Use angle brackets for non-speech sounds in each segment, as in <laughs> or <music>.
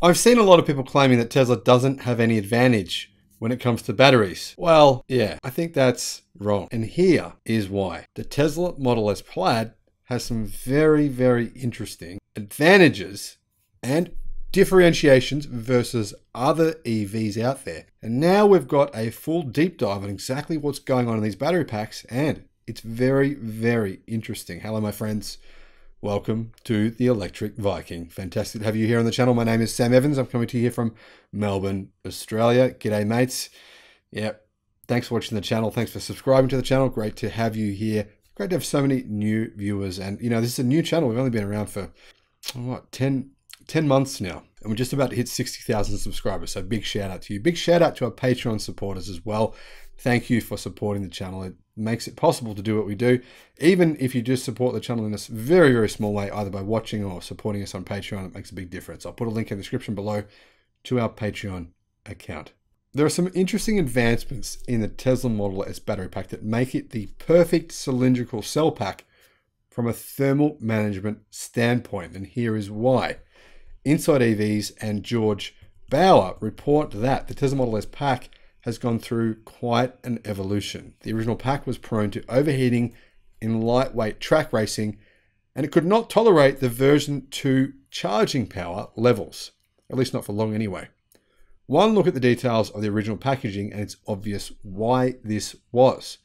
I've seen a lot of people claiming that Tesla doesn't have any advantage when it comes to batteries. Well, yeah, I think that's wrong. And here is why. The Tesla Model S Plaid has some very, very interesting advantages and differentiations versus other EVs out there. And now we've got a full deep dive on exactly what's going on in these battery packs, and it's very, very interesting. Hello, my friends. Welcome to the Electric Viking. Fantastic to have you here on the channel. My name is Sam Evans. I'm coming to you here from Melbourne, Australia. G'day, mates. Yep. Thanks for watching the channel. Thanks for subscribing to the channel. Great to have you here. Great to have so many new viewers. And, you know, this is a new channel. We've only been around for, what, 10, 10 months now. And we're just about to hit 60,000 subscribers. So big shout out to you. Big shout out to our Patreon supporters as well. Thank you for supporting the channel. It makes it possible to do what we do. Even if you just support the channel in a very, very small way, either by watching or supporting us on Patreon, it makes a big difference. I'll put a link in the description below to our Patreon account. There are some interesting advancements in the Tesla Model S battery pack that make it the perfect cylindrical cell pack from a thermal management standpoint. And here is why. Inside EVs and George Bower report that the Tesla Model S pack has gone through quite an evolution. The original pack was prone to overheating in lightweight track racing, and it could not tolerate the version 2 charging power levels, at least not for long anyway. One look at the details of the original packaging, and it's obvious why this was.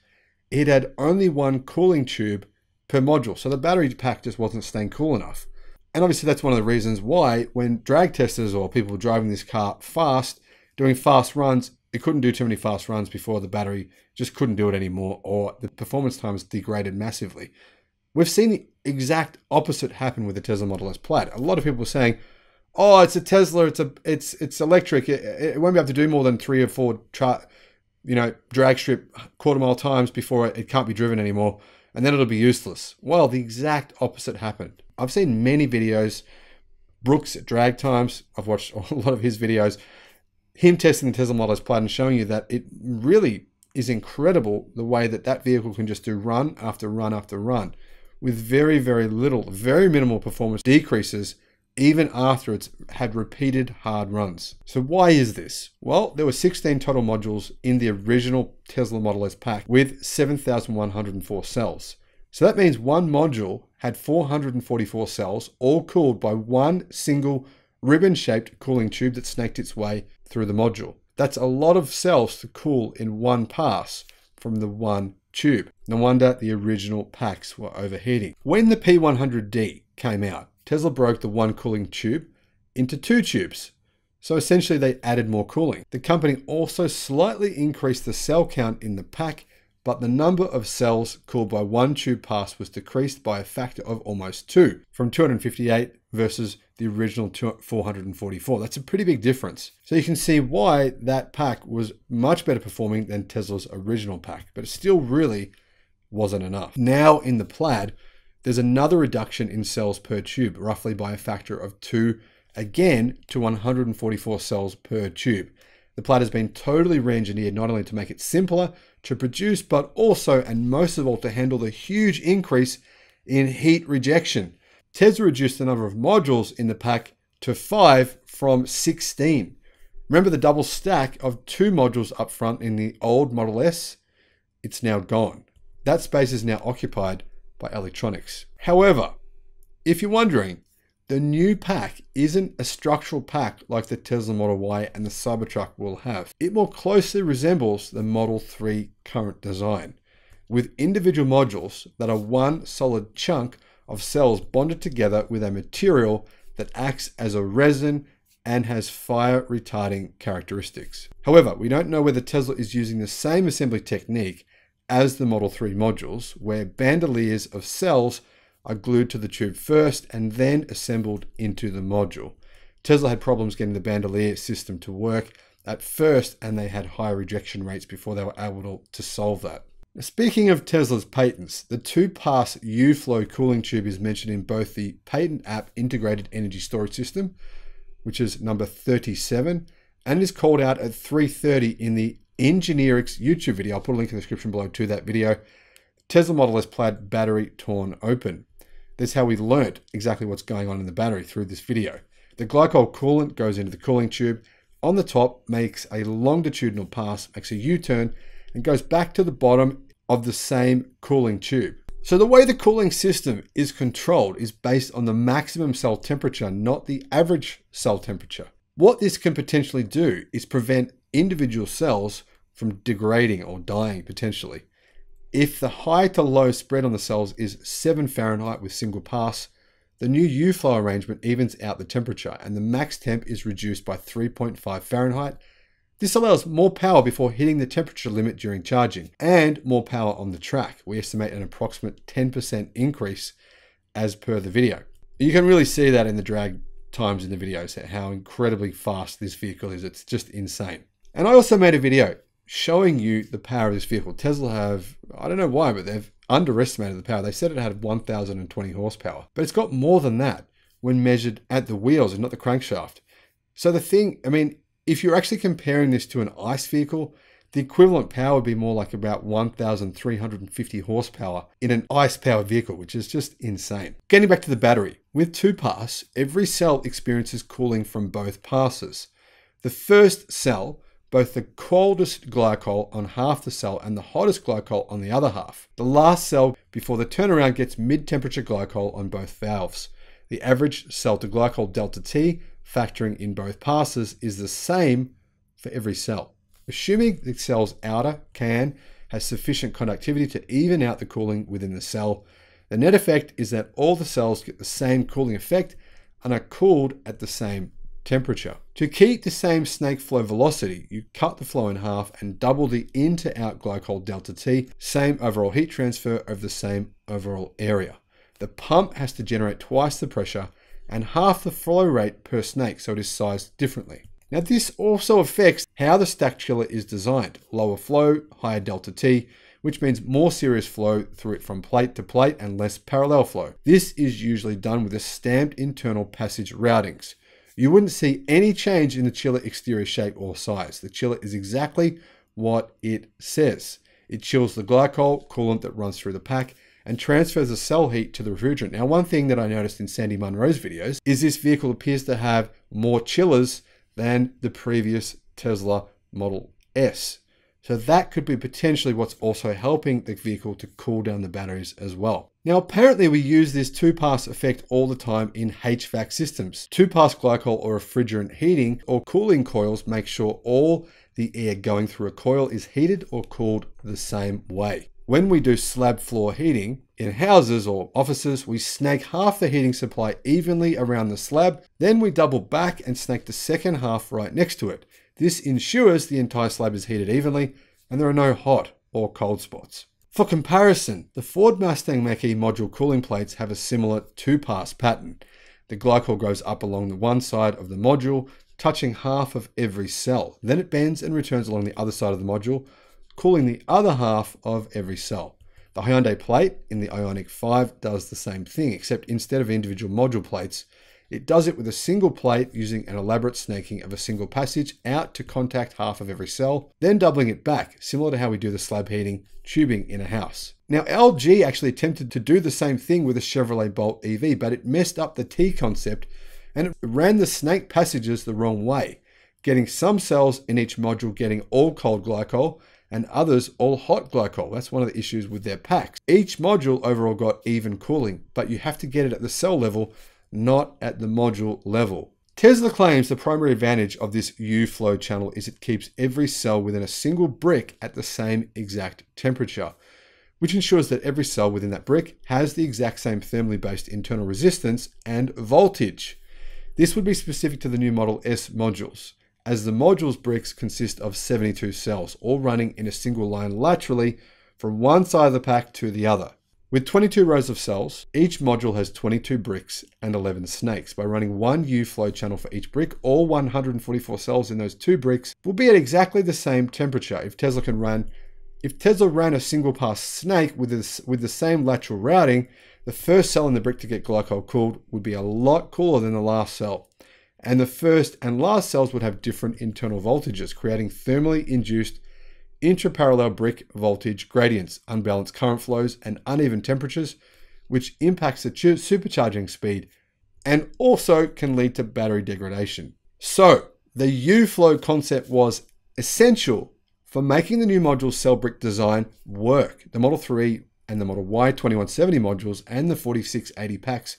It had only one cooling tube per module, so the battery pack just wasn't staying cool enough. And obviously, that's one of the reasons why, when drag testers or people driving this car fast, doing fast runs, it couldn't do too many fast runs before the battery just couldn't do it anymore, or the performance times degraded massively. We've seen the exact opposite happen with the Tesla Model S Plaid. A lot of people were saying, "Oh, it's a Tesla. It's a it's it's electric. It, it won't be able to do more than three or four, tra- you know, drag strip quarter mile times before it, it can't be driven anymore, and then it'll be useless." Well, the exact opposite happened. I've seen many videos. Brooks at DragTimes. I've watched <laughs> a lot of his videos him testing the Tesla Model S Plaid and showing you that it really is incredible the way that that vehicle can just do run after run after run with very, very little, very minimal performance decreases even after it's had repeated hard runs. So why is this? Well, there were 16 total modules in the original Tesla Model S pack with 7,104 cells. So that means one module had 444 cells, all cooled by one single ribbon-shaped cooling tube that snaked its way through the module. That's a lot of cells to cool in one pass from the one tube. No wonder the original packs were overheating. When the P100D came out, Tesla broke the one cooling tube into two tubes. So essentially they added more cooling. The company also slightly increased the cell count in the pack, but the number of cells cooled by one tube pass was decreased by a factor of almost two, from 258 versus the original 444. That's a pretty big difference. So you can see why that pack was much better performing than Tesla's original pack, but it still really wasn't enough. Now in the Plaid, there's another reduction in cells per tube, roughly by a factor of two, again to 144 cells per tube. The Plaid has been totally re-engineered not only to make it simpler to produce, but also, and most of all, to handle the huge increase in heat rejection. Tesla reduced the number of modules in the pack to 5 from 16. Remember the double stack of two modules up front in the old Model S? It's now gone. That space is now occupied by electronics. However, if you're wondering, the new pack isn't a structural pack like the Tesla Model Y and the Cybertruck will have. It more closely resembles the Model 3 current design, with individual modules that are one solid chunk of cells bonded together with a material that acts as a resin and has fire retarding characteristics. However, we don't know whether Tesla is using the same assembly technique as the Model 3 modules, where bandoliers of cells are glued to the tube first and then assembled into the module. Tesla had problems getting the bandolier system to work at first, and they had high rejection rates before they were able to solve that. Speaking of Tesla's patents, the two-pass U-flow cooling tube is mentioned in both the patent app Integrated Energy Storage System, which is number 37, and is called out at 3.30 in the Ingineerix YouTube video. I'll put a link in the description below to that video. Tesla Model S Plaid battery torn open. That's how we learnt exactly what's going on in the battery through this video. The glycol coolant goes into the cooling tube on the top, makes a longitudinal pass, makes a U turn, and goes back to the bottom of the same cooling tube. So the way the cooling system is controlled is based on the maximum cell temperature, not the average cell temperature. What this can potentially do is prevent individual cells from degrading or dying potentially. If the high to low spread on the cells is 7 Fahrenheit with single pass, the new U-flow arrangement evens out the temperature and the max temp is reduced by 3.5 Fahrenheit this allows more power before hitting the temperature limit during charging and more power on the track. We estimate an approximate 10% increase as per the video. You can really see that in the drag times in the videos, how incredibly fast this vehicle is. It's just insane. And I also made a video showing you the power of this vehicle. Tesla have, I don't know why, but they've underestimated the power. They said it had 1,020 horsepower, but it's got more than that when measured at the wheels and not the crankshaft. So the thing, I mean, if you're actually comparing this to an ICE vehicle, the equivalent power would be more like about 1,350 horsepower in an ICE powered vehicle, which is just insane. Getting back to the battery, with two pass, every cell experiences cooling from both passes. The first cell, both the coldest glycol on half the cell and the hottest glycol on the other half. The last cell before the turnaround gets mid temperature glycol on both valves. The average cell to glycol delta T factoring in both passes is the same for every cell. Assuming the cell's outer can has sufficient conductivity to even out the cooling within the cell, the net effect is that all the cells get the same cooling effect and are cooled at the same temperature. To keep the same snake flow velocity, you cut the flow in half and double the in to out glycol delta T, same overall heat transfer over the same overall area. The pump has to generate twice the pressure and half the flow rate per snake, so it is sized differently. Now this also affects how the stack chiller is designed. Lower flow, higher delta T, which means more serious flow through it from plate to plate and less parallel flow. This is usually done with a stamped internal passage routings. You wouldn't see any change in the chiller exterior shape or size. The chiller is exactly what it says. It chills the glycol coolant that runs through the pack and transfers the cell heat to the refrigerant. Now, one thing that I noticed in Sandy Munro's videos is this vehicle appears to have more chillers than the previous Tesla Model S. So that could be potentially what's also helping the vehicle to cool down the batteries as well. Now, apparently we use this two-pass effect all the time in HVAC systems. Two-pass glycol or refrigerant heating or cooling coils make sure all the air going through a coil is heated or cooled the same way. When we do slab floor heating in houses or offices, we snake half the heating supply evenly around the slab, then we double back and snake the second half right next to it. This ensures the entire slab is heated evenly and there are no hot or cold spots. For comparison, the Ford Mustang Mach-E module cooling plates have a similar two-pass pattern. The glycol goes up along the one side of the module, touching half of every cell. Then it bends and returns along the other side of the module, cooling the other half of every cell. The Hyundai plate in the Ioniq 5 does the same thing, except instead of individual module plates, it does it with a single plate using an elaborate snaking of a single passage out to contact half of every cell, then doubling it back, similar to how we do the slab heating tubing in a house. Now, LG actually attempted to do the same thing with a Chevrolet Bolt EV, but it messed up the T concept and it ran the snake passages the wrong way, getting some cells in each module getting all cold glycol and others all hot glycol. That's one of the issues with their packs. Each module overall got even cooling, but you have to get it at the cell level, not at the module level. Tesla claims the primary advantage of this U-flow channel is it keeps every cell within a single brick at the same exact temperature, which ensures that every cell within that brick has the exact same thermally based internal resistance and voltage. This would be specific to the new Model S modules as the module's bricks consist of 72 cells, all running in a single line laterally from one side of the pack to the other. With 22 rows of cells, each module has 22 bricks and 11 snakes. By running one U flow channel for each brick, all 144 cells in those two bricks will be at exactly the same temperature. If Tesla can run, if Tesla ran a single pass snake with this, with the same lateral routing, the first cell in the brick to get glycol cooled would be a lot cooler than the last cell and the first and last cells would have different internal voltages, creating thermally induced intraparallel brick voltage gradients, unbalanced current flows, and uneven temperatures, which impacts the supercharging speed and also can lead to battery degradation. So, the U-Flow concept was essential for making the new module cell brick design work. The Model 3 and the Model Y 2170 modules and the 4680 packs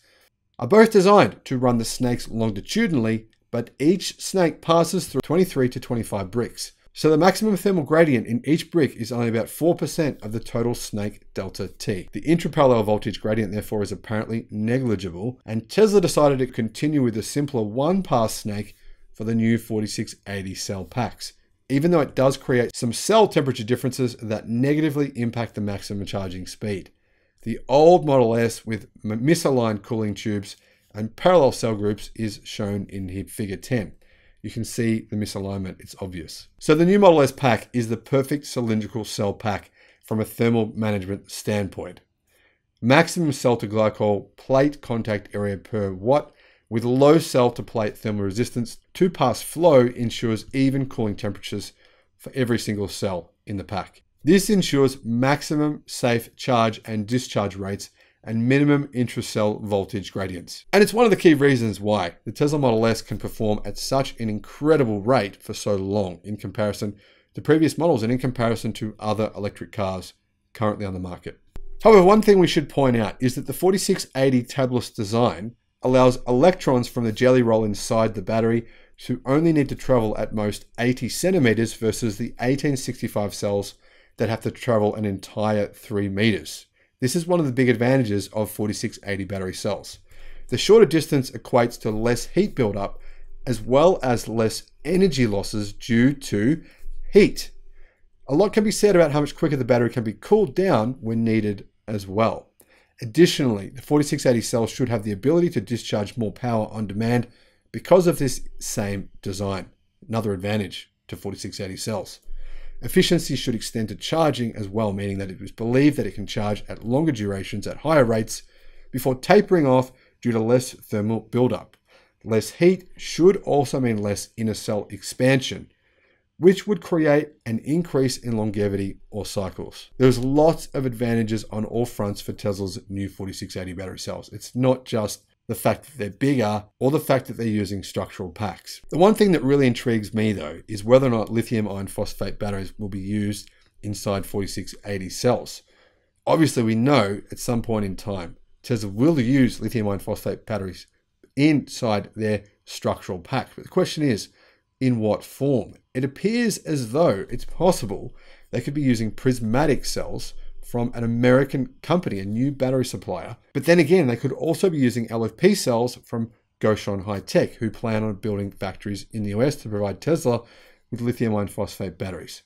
are both designed to run the snakes longitudinally, but each snake passes through 23 to 25 bricks. So the maximum thermal gradient in each brick is only about 4% of the total snake delta T. The intraparallel voltage gradient therefore is apparently negligible, and Tesla decided to continue with the simpler one-pass snake for the new 4680 cell packs, even though it does create some cell temperature differences that negatively impact the maximum charging speed. The old Model S with misaligned cooling tubes and parallel cell groups is shown in figure 10 you can see the misalignment, it's obvious. So the new Model S pack is the perfect cylindrical cell pack from a thermal management standpoint. Maximum cell to glycol plate contact area per watt with low cell to plate thermal resistance. Two pass flow ensures even cooling temperatures for every single cell in the pack. This ensures maximum safe charge and discharge rates and minimum intracell voltage gradients. And it's one of the key reasons why the Tesla Model S can perform at such an incredible rate for so long in comparison to previous models and in comparison to other electric cars currently on the market. However, one thing we should point out is that the 4680 tabless design allows electrons from the jelly roll inside the battery to only need to travel at most 80 centimeters versus the 1865 cells that have to travel an entire 3 meters. This is one of the big advantages of 4680 battery cells. The shorter distance equates to less heat buildup as well as less energy losses due to heat. A lot can be said about how much quicker the battery can be cooled down when needed as well. Additionally, the 4680 cells should have the ability to discharge more power on demand because of this same design. Another advantage to 4680 cells. Efficiency should extend to charging as well, meaning that it was believed that it can charge at longer durations at higher rates before tapering off due to less thermal buildup. Less heat should also mean less inner cell expansion, which would create an increase in longevity or cycles. There's lots of advantages on all fronts for Tesla's new 4680 battery cells. It's not just the fact that they're bigger, or the fact that they're using structural packs. The one thing that really intrigues me though is whether or not lithium iron phosphate batteries will be used inside 4680 cells. Obviously, we know at some point in time, Tesla will use lithium iron phosphate batteries inside their structural pack. But the question is, in what form? It appears as though it's possible they could be using prismatic cells from an American company, a new battery supplier. But then again, they could also be using LFP cells from Gotion High Tech, who plan on building factories in the US to provide Tesla with lithium iron phosphate batteries.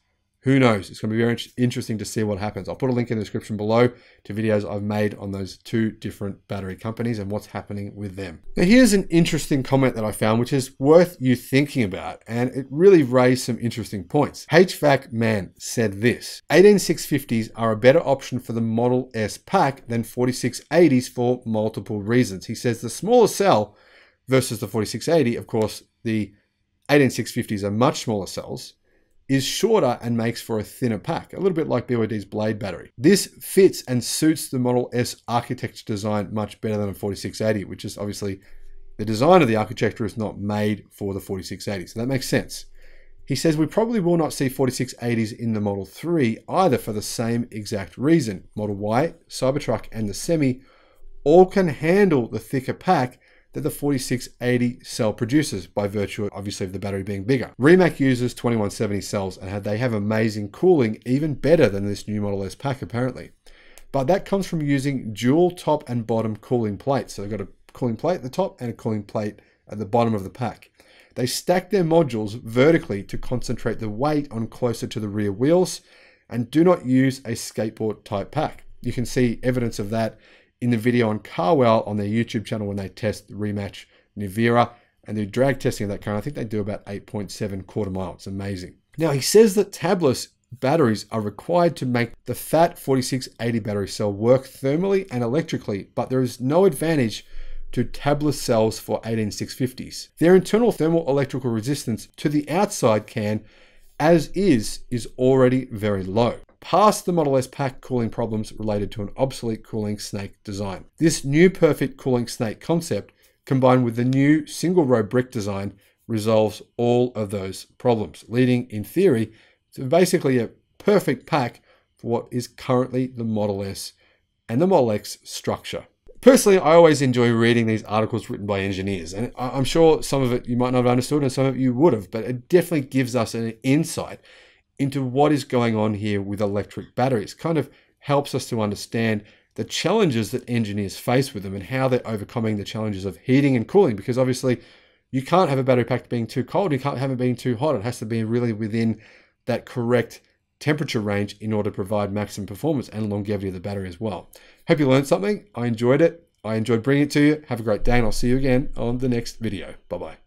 Who knows? It's going to be very interesting to see what happens. I'll put a link in the description below to videos I've made on those two different battery companies and what's happening with them. Now, here's an interesting comment that I found, which is worth you thinking about, and it really raised some interesting points. HVAC Man said this 18650s are a better option for the Model S pack than 4680s for multiple reasons. He says the smaller cell versus the 4680, of course, the 18650s are much smaller cells is shorter and makes for a thinner pack, a little bit like BYD's Blade battery. This fits and suits the Model S architecture design much better than a 4680, which is obviously the design of the architecture is not made for the 4680, so that makes sense. He says we probably will not see 4680s in the Model 3 either for the same exact reason. Model Y, Cybertruck, and the Semi all can handle the thicker pack that the 4680 cell produces by virtue, obviously, of the battery being bigger. Rimac uses 2170 cells and they have amazing cooling, even better than this new Model S pack, apparently. But that comes from using dual top and bottom cooling plates. So they've got a cooling plate at the top and a cooling plate at the bottom of the pack. They stack their modules vertically to concentrate the weight on closer to the rear wheels and do not use a skateboard type pack. You can see evidence of that in the video on Carwow on their YouTube channel when they test the Rimac Nevera and the drag testing of that car. I think they do about 8.7 quarter mile. It's amazing. Now he says that tabless batteries are required to make the fat 4680 battery cell work thermally and electrically, but there is no advantage to tabless cells for 18650s. Their internal thermal electrical resistance to the outside can, as is, is already very low past the Model S pack cooling problems related to an obsolete cooling snake design. This new perfect cooling snake concept combined with the new single row brick design, resolves all of those problems, leading in theory to basically a perfect pack for what is currently the Model S and the Model X structure. Personally, I always enjoy reading these articles written by engineers, and I'm sure some of it you might not have understood and some of you would have, but it definitely gives us an insight into what is going on here with electric batteries. Kind of helps us to understand the challenges that engineers face with them and how they're overcoming the challenges of heating and cooling, because obviously you can't have a battery pack being too cold, you can't have it being too hot. It has to be really within that correct temperature range in order to provide maximum performance and longevity of the battery as well. Hope you learned something. I enjoyed it. I enjoyed bringing it to you. Have a great day and I'll see you again on the next video. Bye-bye.